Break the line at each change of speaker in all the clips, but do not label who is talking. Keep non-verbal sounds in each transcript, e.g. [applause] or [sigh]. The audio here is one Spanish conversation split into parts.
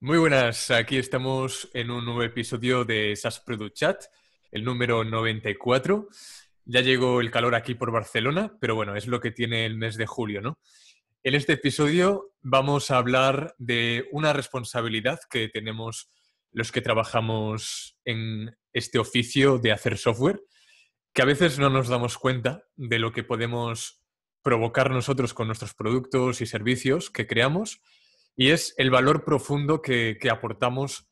Muy buenas, aquí estamos en un nuevo episodio de SAS Product Chat, el número 94. Ya llegó el calor aquí por Barcelona, pero bueno, es lo que tiene el mes de julio, ¿no? En este episodio vamos a hablar de una responsabilidad que tenemos los que trabajamos en este oficio de hacer software, que a veces no nos damos cuenta de lo que podemos provocar nosotros con nuestros productos y servicios que creamos y es el valor profundo que, aportamos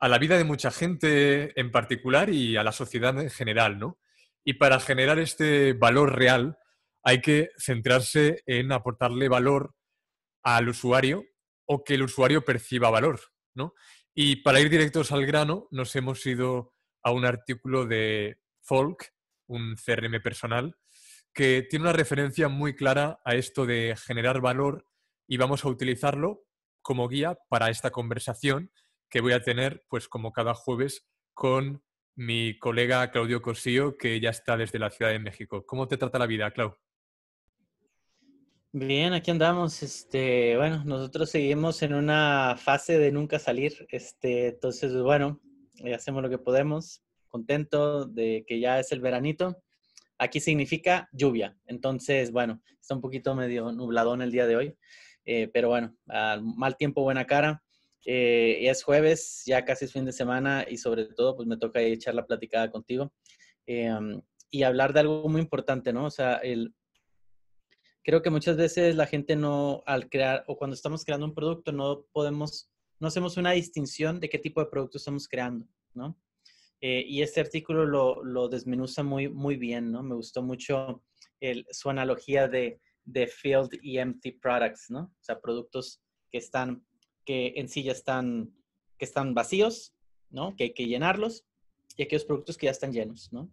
a la vida de mucha gente en particular y a la sociedad en general, ¿no? Y para generar este valor real hay que centrarse en aportarle valor al usuario o que el usuario perciba valor, ¿no? Y para ir directos al grano, nos hemos ido a un artículo de Folk, un CRM personal, que tiene una referencia muy clara a esto de generar valor y vamos a utilizarlo como guía para esta conversación que voy a tener, pues como cada jueves, con mi colega Claudio Cosío, que ya está desde la Ciudad de México. ¿Cómo te trata la vida, Clau?
Bien, aquí andamos. Este, bueno, nosotros seguimos en una fase de nunca salir. Este, entonces, bueno, eh, hacemos lo que podemos. Contento de que ya es el veranito. Aquí significa lluvia. Entonces, bueno, está un poquito medio nubladón el día de hoy. Eh, pero bueno, mal tiempo, buena cara. Eh, es jueves, ya casi es fin de semana y sobre todo pues me toca echar la platicada contigo eh, y hablar de algo muy importante, ¿no? O sea, el, creo que muchas veces la gente no, al crear o cuando estamos creando un producto, no podemos, no hacemos una distinción de qué tipo de producto estamos creando, ¿no? y este artículo lo, lo, desmenuza muy, muy bien, ¿no? Me gustó mucho el, su analogía de de field y empty products, ¿no? O sea, productos que están, que en sí ya están, que están vacíos, ¿no? Que hay que llenarlos y aquellos productos que ya están llenos, ¿no?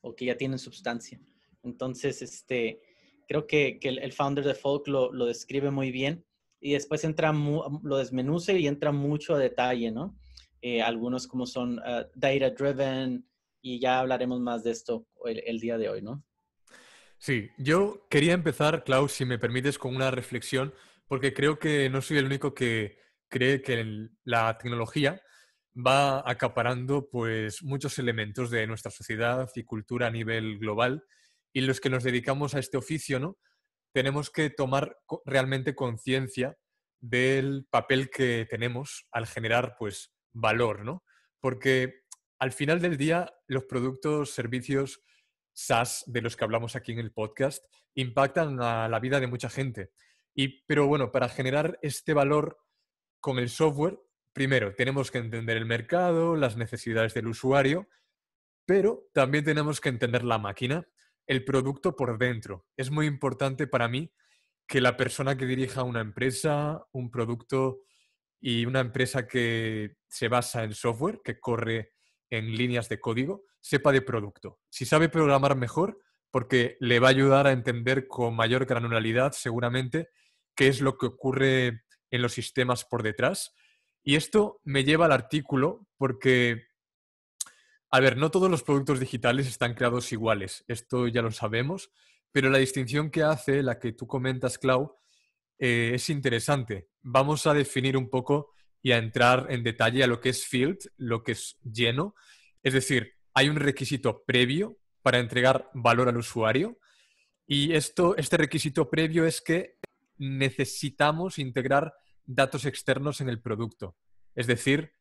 O que ya tienen sustancia. Entonces, este, creo que, que el, founder de Folk lo, lo, describe muy bien y después entra, lo desmenuce y entra mucho a detalle, ¿no? Eh, algunos como son uh, data driven y ya hablaremos más de esto el día de hoy, ¿no?
Sí, yo quería empezar, Klaus, si me permites, con una reflexión, porque creo que no soy el único que cree que la tecnología va acaparando pues muchos elementos de nuestra sociedad y cultura a nivel global y los que nos dedicamos a este oficio, ¿no? Tenemos que tomar realmente conciencia del papel que tenemos al generar pues valor, ¿no? Porque al final del día los productos, servicios SaaS de los que hablamos aquí en el podcast impactan a la vida de mucha gente. Y, pero bueno, para generar este valor con el software, primero tenemos que entender el mercado, las necesidades del usuario, pero también tenemos que entender la máquina, el producto por dentro. Es muy importante para mí que la persona que dirija una empresa, un producto y una empresa que se basa en software, que corre en líneas de código, sepa de producto. Si sabe programar mejor, porque le va a ayudar a entender con mayor granularidad seguramente qué es lo que ocurre en los sistemas por detrás. Y esto me lleva al artículo porque, a ver, no todos los productos digitales están creados iguales, esto ya lo sabemos, pero la distinción que hace, la que tú comentas, Clau, eh, es interesante. Vamos a definir un poco y a entrar en detalle a lo que es field, lo que es lleno. Es decir, hay un requisito previo para entregar valor al usuario y esto, este requisito previo es que necesitamos integrar datos externos en el producto. Es decir,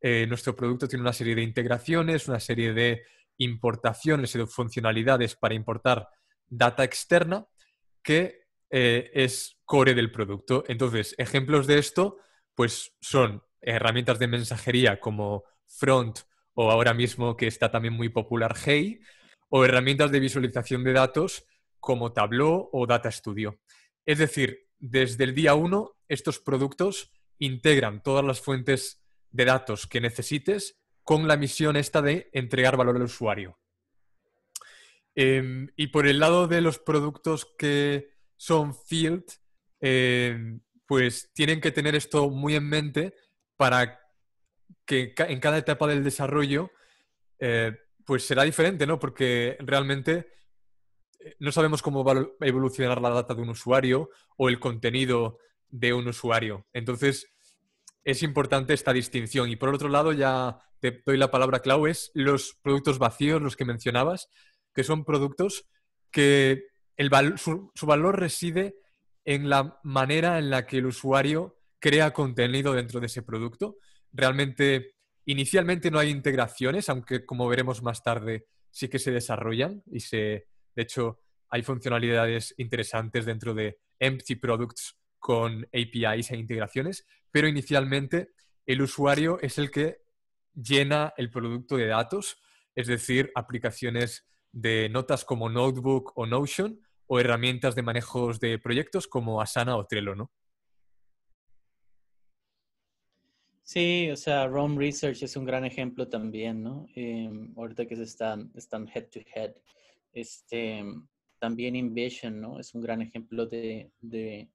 eh, nuestro producto tiene una serie de integraciones, una serie de importaciones y de funcionalidades para importar data externa que eh, es core del producto. Entonces, ejemplos de esto pues son herramientas de mensajería como Front o ahora mismo que está también muy popular Hey, o herramientas de visualización de datos como Tableau o Data Studio. Es decir, desde el día uno, estos productos integran todas las fuentes de datos que necesites con la misión esta de entregar valor al usuario. Em, y por el lado de los productos que son field, em, pues tienen que tener esto muy en mente para que en cada etapa del desarrollo eh, pues será diferente, ¿no? Porque realmente eh, no sabemos cómo va a evolucionar la data de un usuario o el contenido de un usuario. Entonces, es importante esta distinción. Y por otro lado, ya te doy la palabra, Clau, es los productos vacíos, los que mencionabas, que son productos que el su, valor reside en la manera en la que el usuario crea contenido dentro de ese producto. Realmente, inicialmente no hay integraciones, aunque como veremos más tarde, sí que se desarrollan y se, de hecho, hay funcionalidades interesantes dentro de Empty Products con APIs e integraciones, pero inicialmente el usuario es el que llena el producto de datos, es decir, aplicaciones de notas como Notebook o Notion o herramientas de manejos de proyectos como Asana o Trello, ¿no?
Sí, o sea, Rome Research es un gran ejemplo también, ¿no? Em, ahorita que se están, están head to head. Este, también InVision, ¿no? Es un gran ejemplo de, de,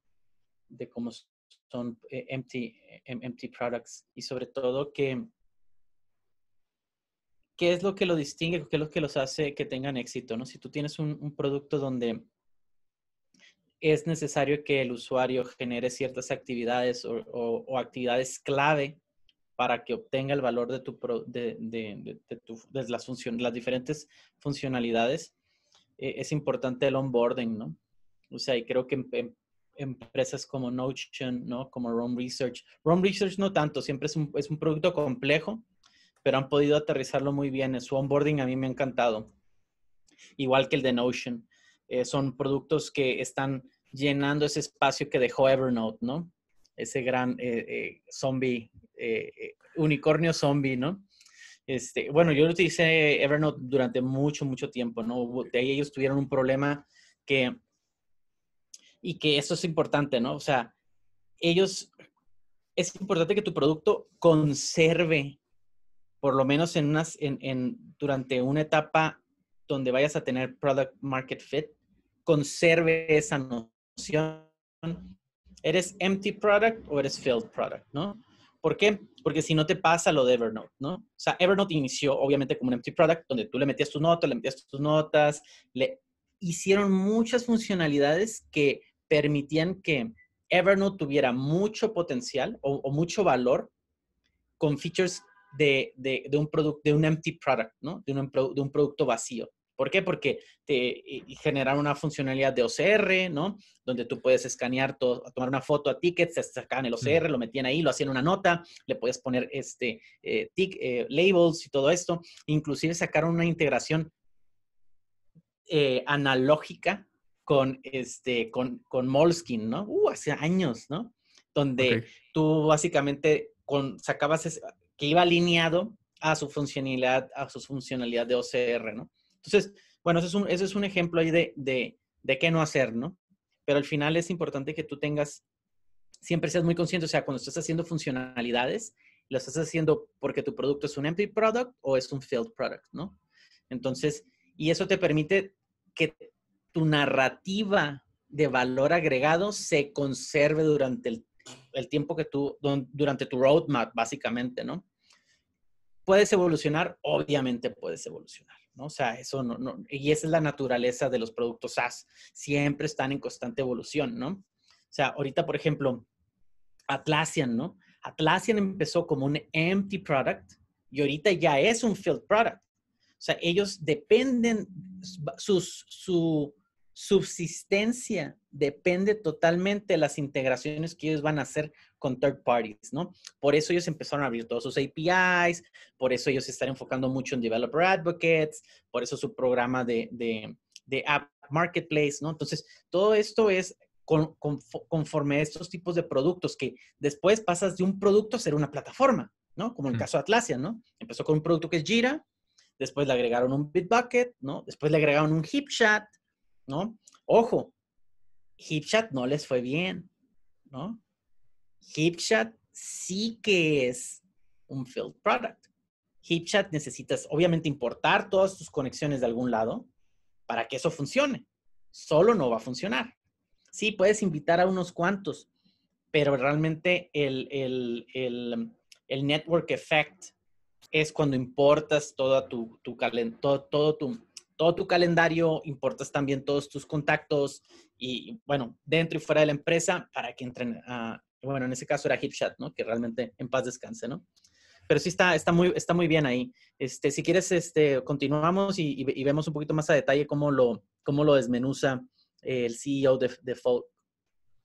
de cómo son eh, empty, em, empty products y sobre todo que qué es lo que lo distingue, qué es lo que los hace que tengan éxito, ¿no? Si tú tienes un, producto donde es necesario que el usuario genere ciertas actividades o, actividades clave para que obtenga el valor de, tu, de, de, de, las, las diferentes funcionalidades, eh, es importante el onboarding, ¿no? O sea, y creo que en, empresas como Notion, ¿no? Como Rome Research. Rome Research no tanto, siempre es un, es un producto complejo, pero han podido aterrizarlo muy bien. Su onboarding a mí me ha encantado. Igual que el de Notion. Eh, son productos que están llenando ese espacio que dejó Evernote, ¿no? Ese gran eh, eh, zombie, unicornio zombie, ¿no? Este, bueno, yo utilicé Evernote durante mucho, mucho tiempo, ¿no? De ahí ellos tuvieron un problema que y que eso es importante, ¿no? O sea, ellos, es importante que tu producto conserve, por lo menos en unas, en, en, durante una etapa donde vayas a tener product market fit, conserve esa noción. ¿Eres empty product o eres filled product, no? ¿Por qué? Porque si no te pasa lo de Evernote, ¿no? O sea, Evernote inició obviamente como un empty product donde tú le metías tus notas, le metías tus notas, le hicieron muchas funcionalidades que permitían que Evernote tuviera mucho potencial o, mucho valor con features de, un producto, de un empty product, ¿no? De un, de un producto vacío. ¿Por qué? Porque te generan una funcionalidad de OCR, ¿no? Donde tú puedes escanear todo, tomar una foto a tickets, se sacaban el OCR, lo metían ahí, lo hacían una nota, le puedes poner este, eh, eh, labels y todo esto. Inclusive sacaron una integración eh, analógica con, este, con, con Moleskin, ¿no? Uh, hace años, ¿no? Donde tú básicamente con, sacabas que iba alineado a su funcionalidad, a su funcionalidad de OCR, ¿no? Entonces, bueno, ese es un, ejemplo ahí de, de, de qué no hacer, ¿no? Pero al final es importante que tú tengas, siempre seas muy consciente, o sea, cuando estás haciendo funcionalidades, lo estás haciendo porque tu producto es un empty product o es un filled product, ¿no? Entonces, y eso te permite que tu narrativa de valor agregado se conserve durante el, tiempo que tú, durante tu roadmap, básicamente, ¿no? ¿Puedes evolucionar? Obviamente puedes evolucionar, ¿no? O sea, eso no, no, y esa es la naturaleza de los productos SaaS, siempre están en constante evolución, ¿no? O sea, ahorita, por ejemplo, Atlassian, ¿no? Atlassian empezó como un empty product y ahorita ya es un filled product. O sea, ellos dependen, sus, su, subsistencia depende totalmente de las integraciones que ellos van a hacer con third parties, ¿no? Por eso ellos empezaron a abrir todos sus APIs, por eso ellos se están enfocando mucho en Developer Advocates, por eso su programa de, de, App Marketplace, ¿no? Entonces, todo esto es conforme a estos tipos de productos que después pasas de un producto a ser una plataforma, ¿no? Como el caso de Atlassian, ¿no? Empezó con un producto que es Jira, después le agregaron un Bitbucket, ¿no? Después le agregaron un HipChat, ¿no? Ojo, HipChat no les fue bien, ¿no? HipChat sí que es un field product. HipChat necesitas obviamente importar todas tus conexiones de algún lado para que eso funcione. Solo no va a funcionar. Sí, puedes invitar a unos cuantos, pero realmente el, el, network effect es cuando importas toda tu, tu todo tu, todo tu calendario, importas también todos tus contactos y, bueno, dentro y fuera de la empresa para que entren a, bueno, en ese caso era HipChat, ¿no? Que realmente en paz descanse, ¿no? Pero sí está, está, muy, está muy bien ahí. Este, si quieres, este, continuamos y, vemos un poquito más a detalle cómo lo, cómo lo desmenuza el CEO de, de Folk.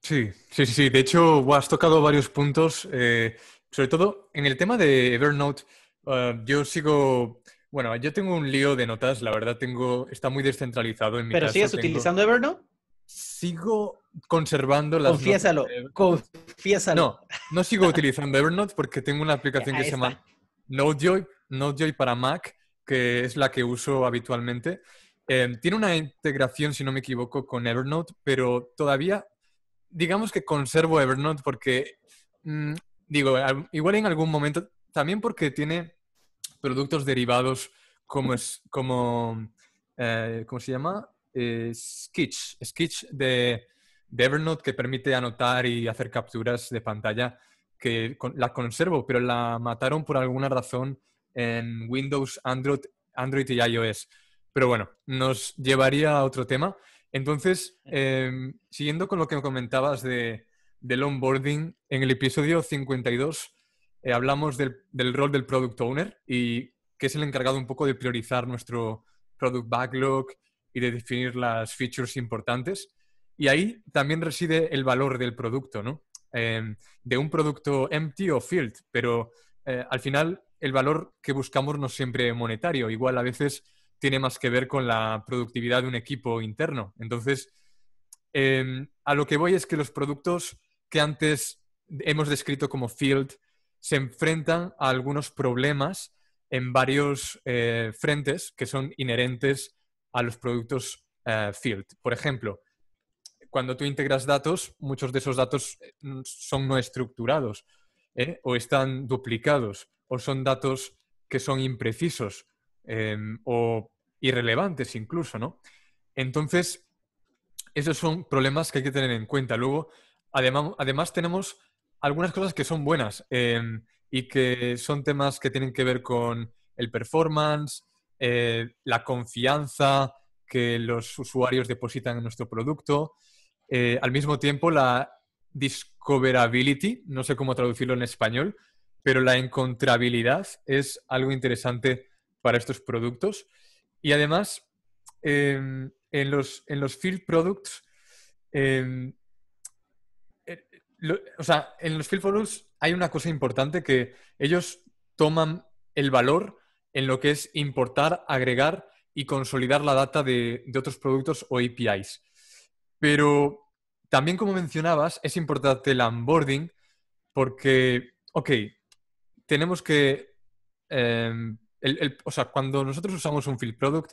Sí, sí, sí. De hecho, has tocado varios puntos. Eh, sobre todo en el tema de Evernote, uh, yo sigo. Bueno, yo tengo un lío de notas, la verdad, tengo, está muy descentralizado en mi
¿Pero sigues utilizando Evernote?
Sigo conservando las
Confiésalo, [laughs] confiésalo.
No, no sigo utilizando Evernote porque tengo una aplicación que se llama Notejoy, Notejoy para Mac, que es la que uso habitualmente. Em, tiene una integración, si no me equivoco, con Evernote, pero todavía, digamos que conservo Evernote porque mm, digo, igual en algún momento, también porque tiene productos derivados como es, como, eh, ¿cómo se llama? Eh, Sketch, Sketch de, Evernote que permite anotar y hacer capturas de pantalla, que la conservo, pero la mataron por alguna razón en Windows, Android, Android y iOS. Pero bueno, nos llevaría a otro tema. Entonces, em, siguiendo con lo que me comentabas de, del onboarding, en el episodio 52 eh, hablamos del, rol del product owner y que es el encargado un poco de priorizar nuestro product backlog y de definir las features importantes. Y ahí también reside el valor del producto, ¿no? Em, de un producto empty o field, pero eh, al final el valor que buscamos no siempre monetario, igual a veces tiene más que ver con la productividad de un equipo interno. Entonces, em, a lo que voy es que los productos que antes hemos descrito como field se enfrentan a algunos problemas en varios eh, frentes que son inherentes a los productos eh, field. Por ejemplo, cuando tú integras datos, muchos de esos datos eh, son no estructurados o están duplicados o son datos que son imprecisos em, o irrelevantes incluso, ¿no? Entonces, esos son problemas que hay que tener en cuenta. Luego, Además, tenemos algunas cosas que son buenas em, y que son temas que tienen que ver con el performance, eh, la confianza que los usuarios depositan en nuestro producto. Eh, al mismo tiempo, la discoverability, no sé cómo traducirlo en español, pero la encontrabilidad es algo interesante para estos productos. Y además, em, en, los, en los field products, o sea, en los field products hay una cosa importante que ellos toman el valor en lo que es importar, agregar y consolidar la data de, otros productos o APIs. Pero también, como mencionabas, es importante el onboarding porque, ok, tenemos que, em, o sea, cuando nosotros usamos un field product,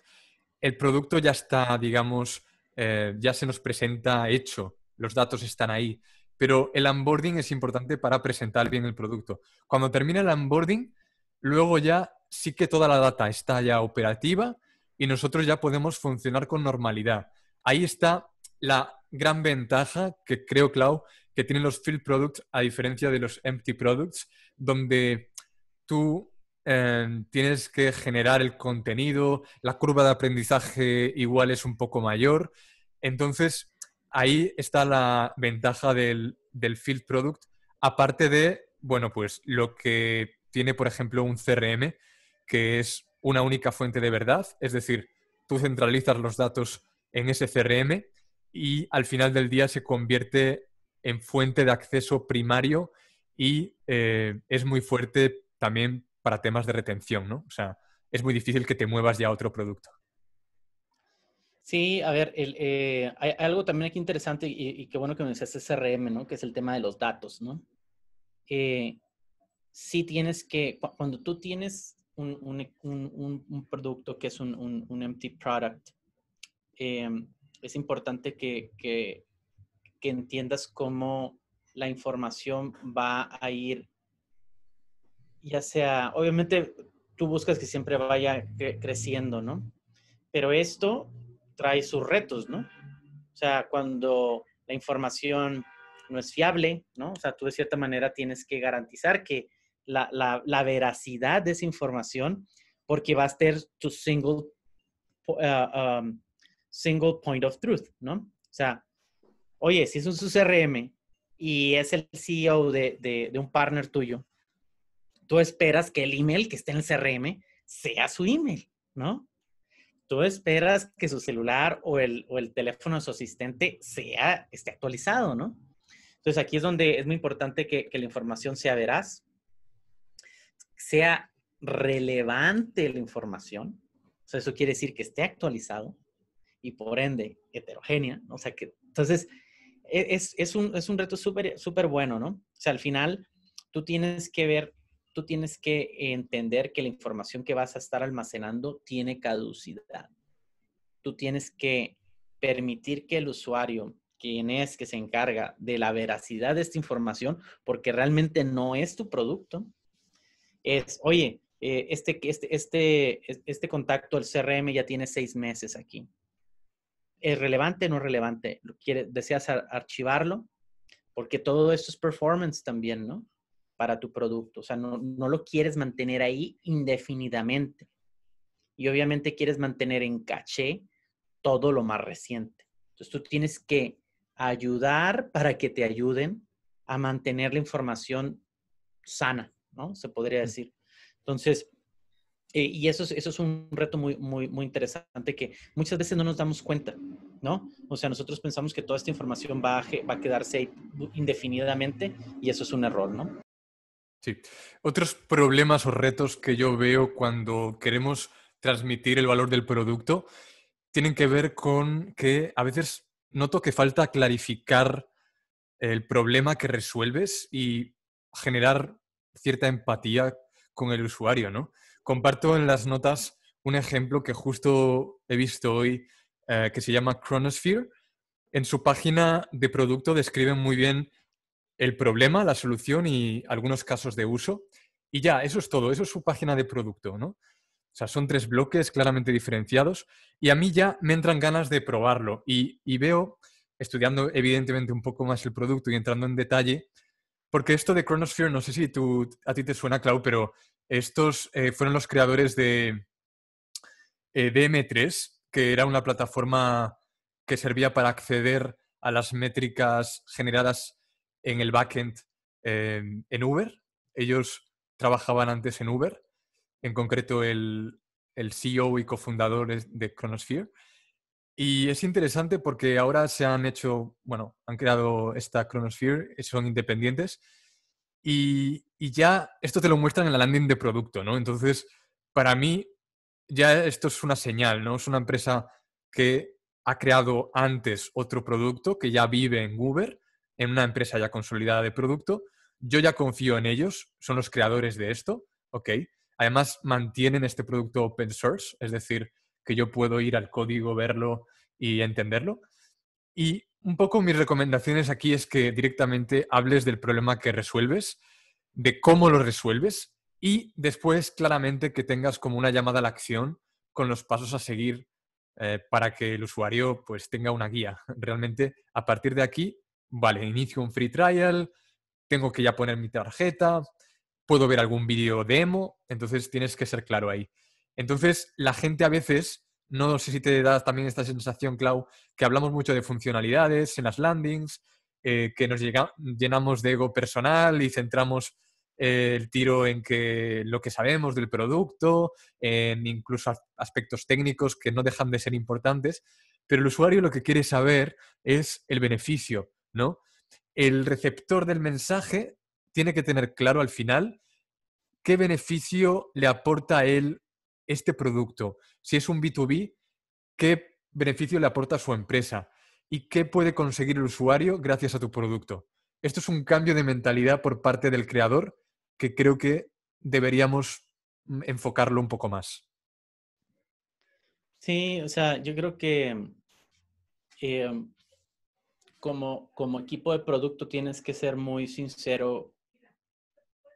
el producto ya está, digamos, eh, ya se nos presenta hecho, los datos están ahí pero el onboarding es importante para presentar bien el producto. Cuando termina el onboarding, luego ya sí que toda la data está ya operativa y nosotros ya podemos funcionar con normalidad. Ahí está la gran ventaja que creo, Clau, que tienen los field products a diferencia de los empty products, donde tú eh, tienes que generar el contenido, la curva de aprendizaje igual es un poco mayor. Entonces, ahí está la ventaja del, field product, aparte de, bueno, pues lo que tiene, por ejemplo, un CRM, que es una única fuente de verdad, es decir, tú centralizas los datos en ese CRM y al final del día se convierte en fuente de acceso primario y eh, es muy fuerte también para temas de retención, ¿no? O sea, es muy difícil que te muevas ya a otro producto.
Sí, a ver, eh, hay, algo también aquí interesante y, qué bueno que me decías CRM, ¿no? Que es el tema de los datos, ¿no? Eh, sí tienes que, cuando tú tienes un, producto que es un, empty product, eh, es importante que, que, entiendas cómo la información va a ir, ya sea, obviamente tú buscas que siempre vaya creciendo, ¿no? Pero esto trae sus retos, ¿no? O sea, cuando la información no es fiable, ¿no? O sea, tú de cierta manera tienes que garantizar que la, veracidad de esa información, porque va a ser tu single, uh, um, single point of truth, ¿no? O sea, oye, si es un CRM y es el CEO de, de, un partner tuyo, tú esperas que el email que esté en el CRM sea su email, ¿no? Tú esperas que su celular o el, o el teléfono de su asistente sea, esté actualizado, ¿no? Entonces aquí es donde es muy importante que, la información sea veraz, sea relevante la información, o sea, eso quiere decir que esté actualizado y por ende heterogénea, o sea que, entonces, e, es, es, un, es un reto súper súper bueno, ¿no? O sea, al final tú tienes que ver, tú tienes que entender que la información que vas a estar almacenando tiene caducidad. Tú tienes que permitir que el usuario, quien es que se encarga de la veracidad de esta información, porque realmente no es tu producto, es, oye, eh, este, este, este, este contacto, el CRM ya tiene seis meses aquí. ¿Es relevante o no relevante? ¿Deseas archivarlo? Porque todo esto es performance también, ¿no? Para tu producto. O sea, no, no lo quieres mantener ahí indefinidamente. Y obviamente quieres mantener en caché todo lo más reciente. Entonces tú tienes que ayudar para que te ayuden a mantener la información sana, ¿no? Se podría decir. Entonces, eh, y eso es, eso es un reto muy, muy, muy interesante que muchas veces no nos damos cuenta, ¿no? O sea, nosotros pensamos que toda esta información va a, va a quedarse ahí indefinidamente y eso es un error, ¿no?
Sí. Otros problemas o retos que yo veo cuando queremos transmitir el valor del producto tienen que ver con que a veces noto que falta clarificar el problema que resuelves y generar cierta empatía con el usuario, ¿no? Comparto en las notas un ejemplo que justo he visto hoy eh, que se llama Chronosphere. En su página de producto describen muy bien el problema, la solución y algunos casos de uso. Y ya, eso es todo, eso es su página de producto, ¿no? O sea, son tres bloques claramente diferenciados y a mí ya me entran ganas de probarlo y, veo, estudiando evidentemente un poco más el producto y entrando en detalle, porque esto de Chronosphere, no sé si tú, a ti te suena, Clau, pero estos eh, fueron los creadores de eh, DM3, que era una plataforma que servía para acceder a las métricas generadas en el backend em, en Uber. Ellos trabajaban antes en Uber, en concreto el, el CEO y cofundador de Chronosphere. Y es interesante porque ahora se han hecho, bueno, han creado esta Chronosphere, son independientes y, ya esto te lo muestran en la landing de producto, ¿no? Entonces, para mí, ya esto es una señal, ¿no? Es una empresa que ha creado antes otro producto, que ya vive en Uber, en una empresa ya consolidada de producto. Yo ya confío en ellos, son los creadores de esto, ¿ok? Además, mantienen este producto open source, es decir, que yo puedo ir al código, verlo y entenderlo. Y un poco mis recomendaciones aquí es que directamente hables del problema que resuelves, de cómo lo resuelves y después claramente que tengas como una llamada a la acción con los pasos a seguir eh, para que el usuario pues tenga una guía. Realmente a partir de aquí, vale, inicio un free trial, tengo que ya poner mi tarjeta, puedo ver algún vídeo demo, entonces tienes que ser claro ahí. Entonces, la gente a veces, no sé si te da también esta sensación, Clau, que hablamos mucho de funcionalidades en las landings, eh, que nos llenamos de ego personal y centramos eh, el tiro en que lo que sabemos del producto, en incluso aspectos técnicos que no dejan de ser importantes, pero el usuario lo que quiere saber es el beneficio, ¿no? El receptor del mensaje tiene que tener claro al final qué beneficio le aporta a él este producto, si es un B2B, qué beneficio le aporta a su empresa y qué puede conseguir el usuario gracias a tu producto. Esto es un cambio de mentalidad por parte del creador que creo que deberíamos mm, enfocarlo un poco más.
Sí, o sea, yo creo que em, como, como equipo de producto tienes que ser muy sincero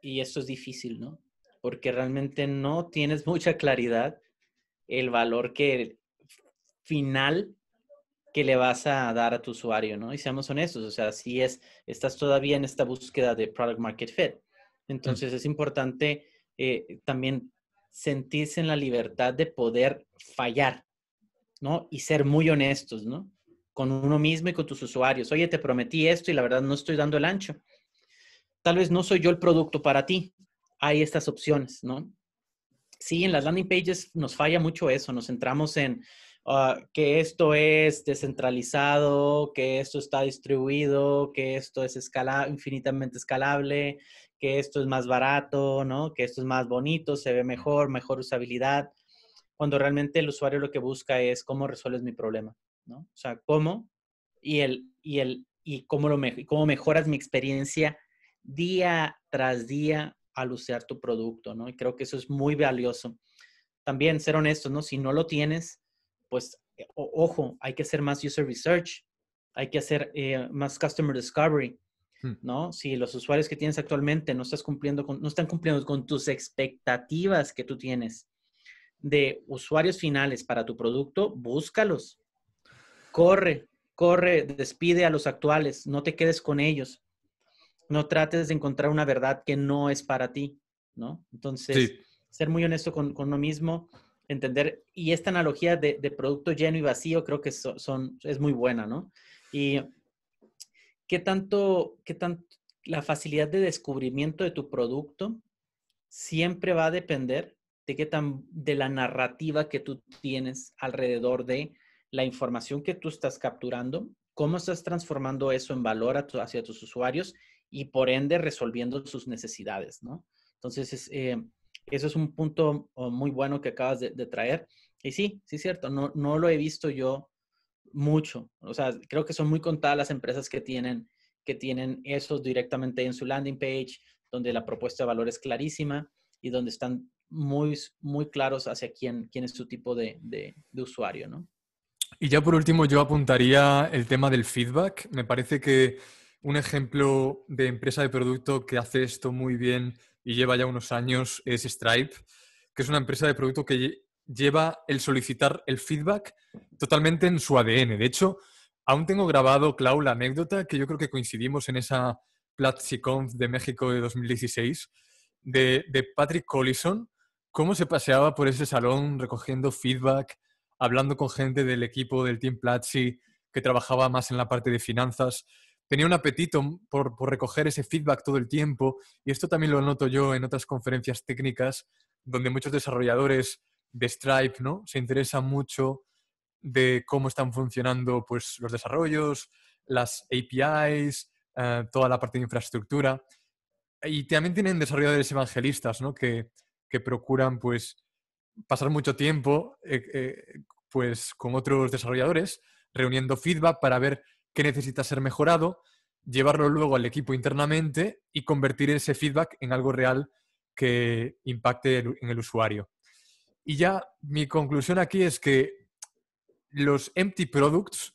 y esto es difícil, ¿no? porque realmente no tienes mucha claridad el valor que final que le vas a dar a tu usuario, ¿no? Y seamos honestos, o sea, si es, estás todavía en esta búsqueda de product market fit. Entonces es importante eh, también sentirse en la libertad de poder fallar, ¿no? Y ser muy honestos, ¿no? Con uno mismo y con tus usuarios. Oye, te prometí esto y la verdad no estoy dando el ancho. Tal vez no soy yo el producto para ti. Hay estas opciones, ¿no? Sí, en las landing pages nos falla mucho eso. Nos centramos en ah, que esto es descentralizado, que esto está distribuido, que esto es infinitamente escalable, que esto es más barato, ¿no? Que esto es más bonito, se ve mejor, mejor usabilidad, cuando realmente el usuario lo que busca es cómo resuelves mi problema. ¿No? O sea, cómo y el, y el, y cómo, lo cómo mejoras mi experiencia día tras día al usar tu producto, ¿no? Y creo que eso es muy valioso. También ser honestos, ¿no? Si no lo tienes, pues, eh, ojo, hay que hacer más user research, hay que hacer eh, más customer discovery, hmm. ¿no? Si los usuarios que tienes actualmente no, estás cumpliendo con, no están cumpliendo con tus expectativas que tú tienes de usuarios finales para tu producto, búscalos, corre, corre, despide a los actuales, no te quedes con ellos. No trates de encontrar una verdad que no es para ti, ¿no? Entonces, ser muy honesto con, uno mismo, entender, y esta analogía de, producto lleno y vacío creo que son, es muy buena, ¿no? Y qué tanto, qué tanto, la facilidad de descubrimiento de tu producto siempre va a depender de qué tan, de la narrativa que tú tienes alrededor de la información que tú estás capturando, cómo estás transformando eso en valor hacia tus usuarios y por ende resolviendo sus necesidades, ¿no? Entonces, eh, eso es un punto oh, muy bueno que acabas de, traer. Y sí, sí es cierto, no, no lo he visto yo mucho. O sea, creo que son muy contadas las empresas que tienen, que tienen eso directamente en su landing page, donde la propuesta de valor es clarísima y donde están muy, muy claros hacia quién, quién es su tipo de, de usuario, ¿no?
Y ya por último, yo apuntaría el tema del feedback. Me parece que un ejemplo de empresa de producto que hace esto muy bien y lleva ya unos años es Stripe, que es una empresa de producto que lleva el solicitar el feedback totalmente en su ADN. De hecho, aún tengo grabado, Clau, la anécdota que yo creo que coincidimos en esa PlatziConf de México de 2016, de, de Patrick Collison, cómo se paseaba por ese salón recogiendo feedback, hablando con gente del equipo del Team Platzi que trabajaba más en la parte de finanzas. Tenía un apetito por, recoger ese feedback todo el tiempo y esto también lo noto yo en otras conferencias técnicas donde muchos desarrolladores de Stripe ¿no? se interesan mucho de cómo están funcionando pues, los desarrollos, las APIs, eh, toda la parte de infraestructura. Y también tienen desarrolladores evangelistas ¿no? que, que procuran pues, pasar mucho tiempo eh, eh, pues, con otros desarrolladores, reuniendo feedback para ver qué necesita ser mejorado, llevarlo luego al equipo internamente y convertir ese feedback en algo real que impacte en el usuario. Y ya mi conclusión aquí es que los empty products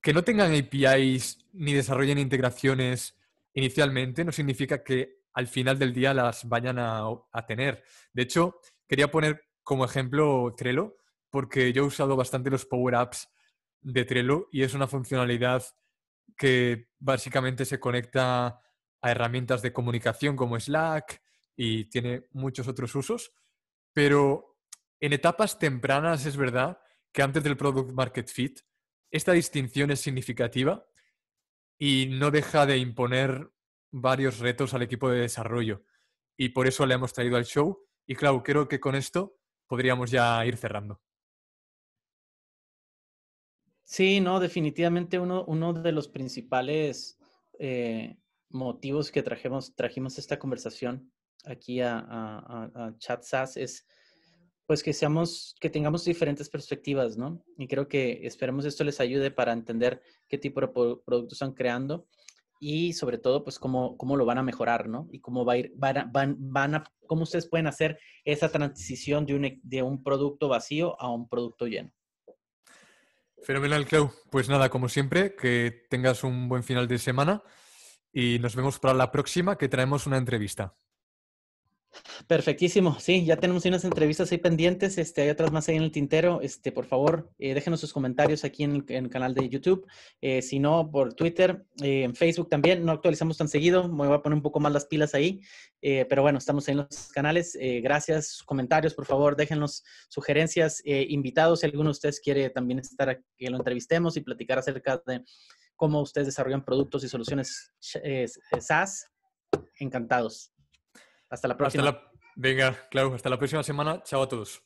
que no tengan APIs ni desarrollen integraciones inicialmente no significa que al final del día las vayan a, a tener. De hecho, quería poner como ejemplo Trello, porque yo he usado bastante los Power Apps de Trello y es una funcionalidad que básicamente se conecta a herramientas de comunicación como Slack y tiene muchos otros usos, pero en etapas tempranas es verdad que antes del Product Market Fit esta distinción es significativa y no deja de imponer varios retos al equipo de desarrollo. Y por eso le hemos traído al show. Y claro, creo que con esto podríamos ya ir cerrando.
Sí, no, definitivamente uno, de los principales eh, motivos que trajimos, trajimos esta conversación aquí a, a, ChatSAS es pues que seamos, que tengamos diferentes perspectivas, ¿no? Y creo que esperemos esto les ayude para entender qué tipo de productos están creando y sobre todo, pues cómo, cómo lo van a mejorar, ¿no? Y cómo va a ir, van, van, van a, cómo ustedes pueden hacer esa transición de un, e, de un producto vacío a un producto lleno.
Fenomenal, Clau. Pues nada, como siempre, que tengas un buen final de semana y nos vemos para la próxima que traemos una entrevista.
Perfectísimo, sí, ya tenemos unas entrevistas ahí pendientes, este, hay otras más ahí en el tintero, este, por favor, eh, déjenos sus comentarios aquí en el, canal de YouTube, eh, si no, por Twitter, eh, en Facebook también, no actualizamos tan seguido, me voy a poner un poco más las pilas ahí, pero bueno, estamos en los canales, gracias, comentarios, por favor, déjenos sugerencias, invitados, si alguno de ustedes quiere también estar aquí, que lo entrevistemos y platicar acerca de cómo ustedes desarrollan productos y soluciones SaaS, encantados. Hasta la próxima.
Venga, Clau, hasta la próxima semana. Chao a todos.